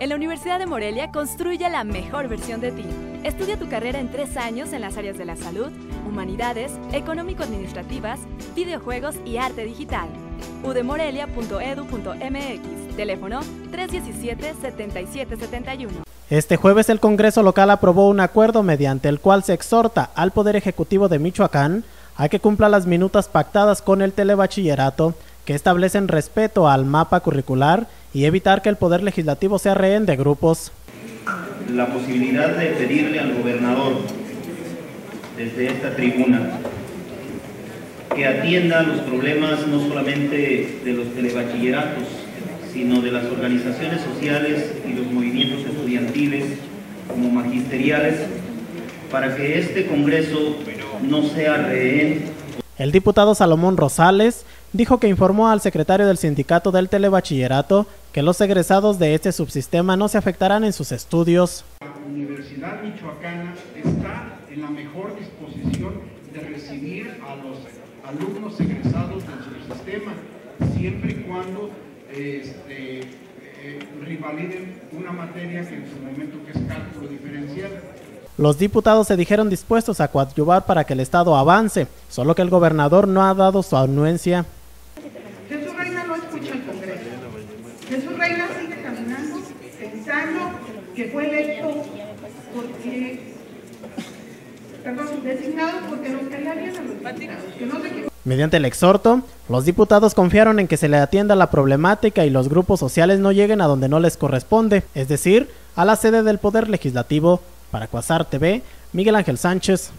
En la Universidad de Morelia construye la mejor versión de ti. Estudia tu carrera en tres años en las áreas de la salud, humanidades, económico-administrativas, videojuegos y arte digital. udemorelia.edu.mx, teléfono 317-7771. Este jueves el Congreso local aprobó un acuerdo mediante el cual se exhorta al Poder Ejecutivo de Michoacán a que cumpla las minutas pactadas con el telebachillerato que establecen respeto al mapa curricular y evitar que el Poder Legislativo sea rehén de grupos. La posibilidad de pedirle al gobernador desde esta tribuna que atienda los problemas no solamente de los telebachilleratos, sino de las organizaciones sociales y los movimientos estudiantiles como magisteriales, para que este Congreso no sea rehén. El diputado Salomón Rosales dijo que informó al secretario del sindicato del telebachillerato que los egresados de este subsistema no se afectarán en sus estudios. La Universidad Michoacana está en la mejor disposición de recibir a los alumnos egresados del subsistema, siempre y cuando este, eh, rivaliden una materia que en su momento que es cálculo diferencial. Los diputados se dijeron dispuestos a coadyuvar para que el Estado avance, solo que el gobernador no ha dado su anuencia. No escucha el Congreso. Jesús Reina sigue caminando pensando que fue electo porque, perdón, designado porque nos caía bien a los diputados, que no se Mediante el exhorto, los diputados confiaron en que se le atienda la problemática y los grupos sociales no lleguen a donde no les corresponde, es decir, a la sede del Poder Legislativo. Para Cuasar TV, Miguel Ángel Sánchez.